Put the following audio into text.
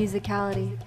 musicality.